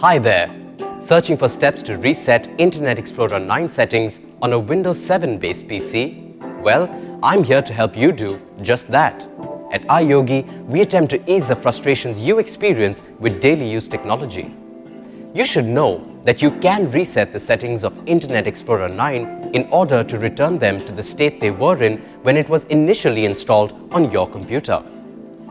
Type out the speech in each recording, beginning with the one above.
Hi there! Searching for steps to reset Internet Explorer 9 settings on a Windows 7 based PC? Well, I'm here to help you do just that. At iYogi, we attempt to ease the frustrations you experience with daily use technology. You should know that you can reset the settings of Internet Explorer 9 in order to return them to the state they were in when it was initially installed on your computer.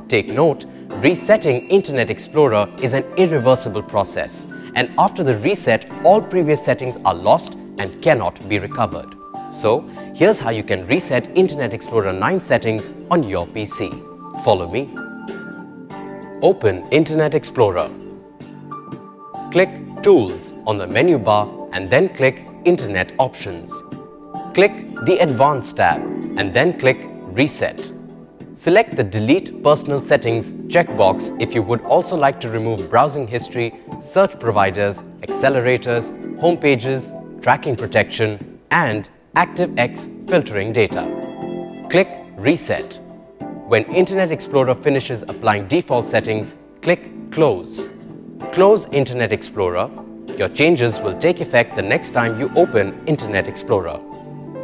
Take note, resetting Internet Explorer is an irreversible process and after the reset, all previous settings are lost and cannot be recovered. So, here's how you can reset Internet Explorer 9 settings on your PC. Follow me. Open Internet Explorer. Click Tools on the menu bar and then click Internet Options. Click the Advanced tab and then click Reset. Select the Delete Personal Settings checkbox if you would also like to remove browsing history, search providers, accelerators, home pages, tracking protection, and ActiveX filtering data. Click Reset. When Internet Explorer finishes applying default settings, click Close. Close Internet Explorer. Your changes will take effect the next time you open Internet Explorer.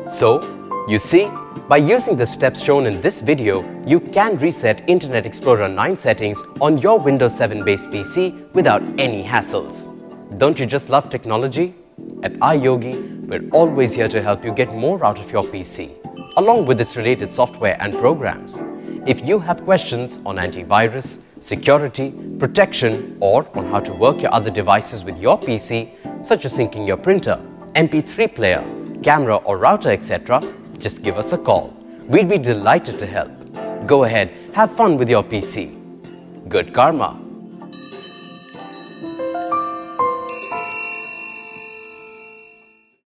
So, you see, by using the steps shown in this video, you can reset Internet Explorer 9 settings on your Windows 7 based PC without any hassles. Don't you just love technology? At iYogi, we're always here to help you get more out of your PC, along with its related software and programs. If you have questions on antivirus, security, protection, or on how to work your other devices with your PC, such as syncing your printer, MP3 player, camera or router, etc., just give us a call. We'd be delighted to help. Go ahead, have fun with your PC. Good karma.